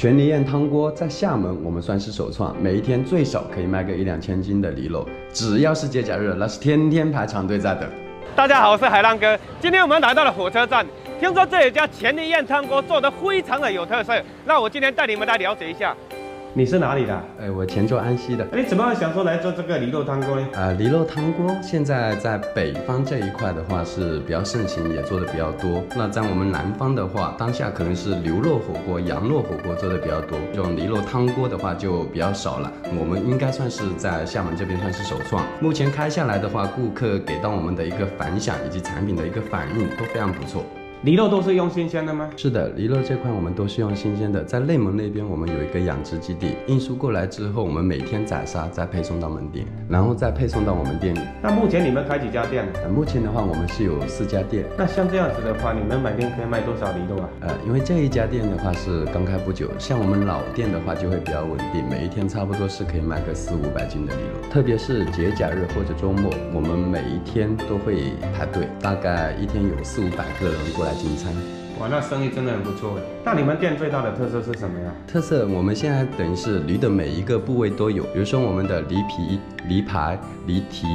全梨宴汤锅在厦门我们算是首创，每一天最少可以卖个一两千斤的梨肉，只要是节假日，那是天天排长队在等。大家好，我是海浪哥，今天我们来到了火车站，听说这一家全梨宴汤锅做得非常的有特色，那我今天带你们来了解一下。你是哪里的？哎，我泉州安溪的。你怎么想说来做这个驴肉汤锅呢？啊，驴肉汤锅现在在北方这一块的话是比较盛行，也做的比较多。那在我们南方的话，当下可能是牛肉火锅、羊肉火锅做的比较多，这种驴肉汤锅的话就比较少了。我们应该算是在厦门这边算是首创。目前开下来的话，顾客给到我们的一个反响以及产品的一个反应都非常不错。梨肉都是用新鲜的吗？是的，梨肉这块我们都是用新鲜的。在内蒙那边，我们有一个养殖基地，运输过来之后，我们每天宰杀，再配送到门店，然后再配送到我们店里。那目前你们开几家店？呃，目前的话，我们是有四家店。那像这样子的话，你们每天可以卖多少梨肉啊？呃，因为这一家店的话是刚开不久，像我们老店的话就会比较稳定，每一天差不多是可以卖个四五百斤的梨肉。特别是节假日或者周末，我们每一天都会排队，大概一天有四五百个人过来进餐。哇，那生意真的很不错哎。那你们店最大的特色是什么呀？特色我们现在等于是驴的每一个部位都有，比如说我们的驴皮、驴排、驴蹄，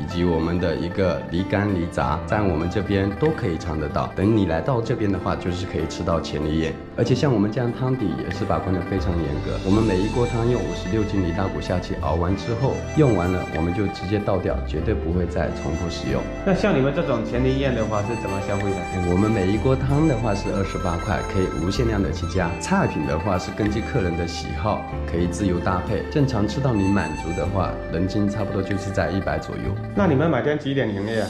以及我们的一个驴肝、驴杂，在我们这边都可以尝得到。等你来到这边的话，就是可以吃到前梨宴。而且像我们这样汤底也是把控的非常严格，我们每一锅汤用五十六斤梨大骨下去熬完之后，用完了我们就直接倒掉，绝对不会再重复使用。那像你们这种前梨宴的话是怎么消费的？我们每一锅汤的话。是二十八块，可以无限量的去加。菜品的话是根据客人的喜好，可以自由搭配。正常吃到你满足的话，人均差不多就是在一百左右。那你们每天几点营业？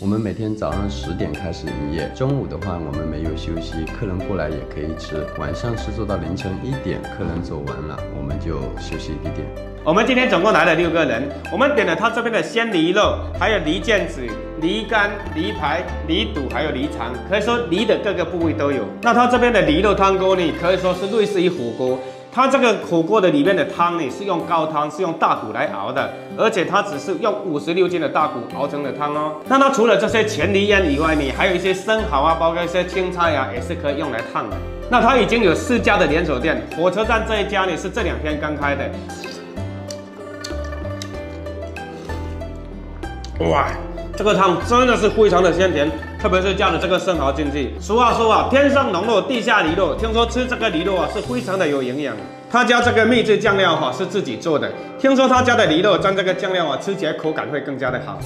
我们每天早上十点开始营业，中午的话我们没有休息，客人过来也可以吃。晚上是做到凌晨一点，客人走完了，我们就休息一点。我们今天总共来了六个人，我们点了他这边的鲜梨肉，还有梨腱子。梨干、梨排、梨肚，还有梨肠，可以说梨的各个部位都有。那它这边的梨肉汤锅呢，可以说是类似于火锅。它这个火锅的里面的汤呢，是用高汤，是用大骨来熬的，而且它只是用五十六斤的大骨熬成的汤哦。那它除了这些全梨烟以外呢，还有一些生蚝啊，包括一些青菜啊，也是可以用来烫的。那它已经有四家的连锁店，火车站这一家呢是这两天刚开的。哇！这个汤真的是非常的鲜甜，特别是加了这个生蚝进去。俗话说啊，天上龙肉，地下梨肉。听说吃这个梨肉啊，是非常的有营养。他家这个秘制酱料哈是自己做的，听说他家的梨肉蘸这个酱料啊，吃起来口感会更加的好。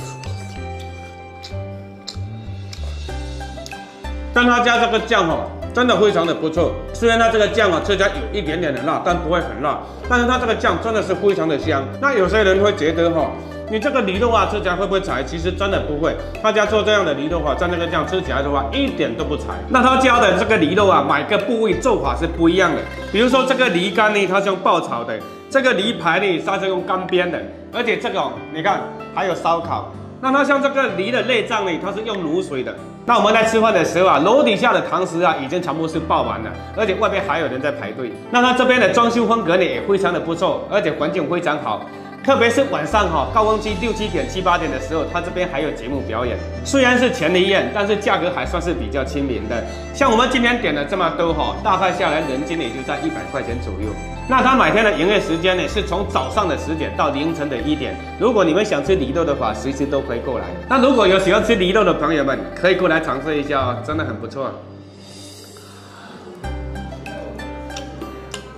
但他家这个酱哈，真的非常的不错。虽然他这个酱啊吃起来有一点点的辣，但不会很辣。但是他这个酱真的是非常的香。那有些人会觉得哈。你这个梨肉啊，吃起来会不会柴？其实真的不会。他家做这样的梨肉啊，蘸那个酱吃起来的话，一点都不柴。那他家的这个梨肉啊，每个部位做法是不一样的。比如说这个梨干呢，它是用爆炒的；这个梨排呢，它是用干煸的。而且这种你看还有烧烤。那它像这个梨的内脏呢，它是用卤水的。那我们在吃饭的时候啊，楼底下的堂食啊，已经全部是爆满了，而且外面还有人在排队。那它这边的装修风格呢，也非常的不错，而且环境非常好。特别是晚上哈，高峰期六七点、七八点的时候，他这边还有节目表演。虽然是全梨宴，但是价格还算是比较亲民的。像我们今天点了这么多哈，大概下来人均也就在一百块钱左右。那他每天的营业时间呢，是从早上的十点到凌晨的一点。如果你们想吃梨肉的话，随时都可以过来。那如果有喜欢吃梨肉的朋友们，可以过来尝试一下哦，真的很不错。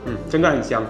嗯，真的很香。